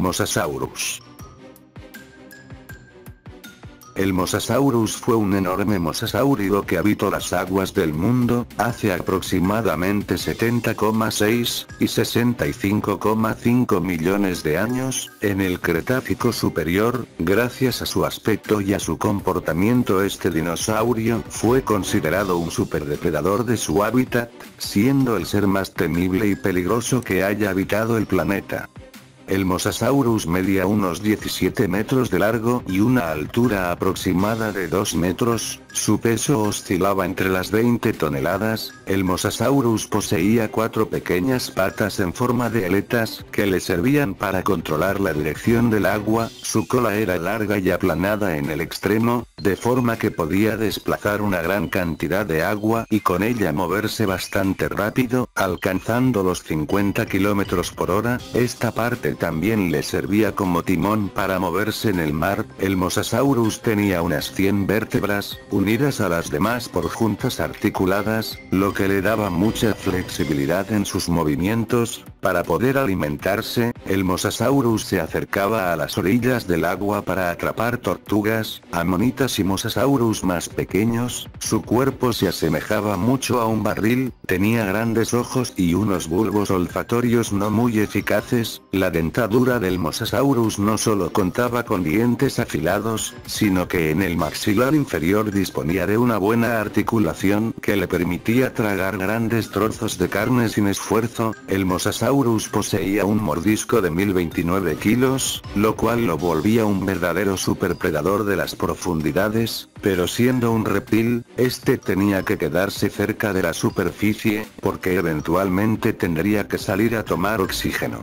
Mosasaurus. El Mosasaurus fue un enorme mosasáurido que habitó las aguas del mundo, hace aproximadamente 70,6 y 65,5 millones de años, en el Cretácico superior, gracias a su aspecto y a su comportamiento este dinosaurio fue considerado un superdepredador de su hábitat, siendo el ser más temible y peligroso que haya habitado el planeta. El Mosasaurus medía unos 17 metros de largo y una altura aproximada de 2 metros, su peso oscilaba entre las 20 toneladas, el Mosasaurus poseía cuatro pequeñas patas en forma de aletas que le servían para controlar la dirección del agua, su cola era larga y aplanada en el extremo, de forma que podía desplazar una gran cantidad de agua y con ella moverse bastante rápido, alcanzando los 50 km por hora, esta parte también le servía como timón para moverse en el mar, el Mosasaurus tenía unas 100 vértebras, unidas a las demás por juntas articuladas, lo que le daba mucha flexibilidad en sus movimientos, para poder alimentarse, el Mosasaurus se acercaba a las orillas del agua para atrapar tortugas, amonitas y Mosasaurus más pequeños, su cuerpo se asemejaba mucho a un barril, tenía grandes ojos y unos bulbos olfatorios no muy eficaces, la dentadura del Mosasaurus no solo contaba con dientes afilados, sino que en el maxilar inferior disponía de una buena articulación que le permitía tragar grandes trozos de carne sin esfuerzo, el Mosasaurus poseía un mordisco de 1029 kilos, lo cual lo volvía un verdadero superpredador de las profundidades, pero siendo un reptil, este tenía que quedarse cerca de la superficie, porque eventualmente tendría que salir a tomar oxígeno.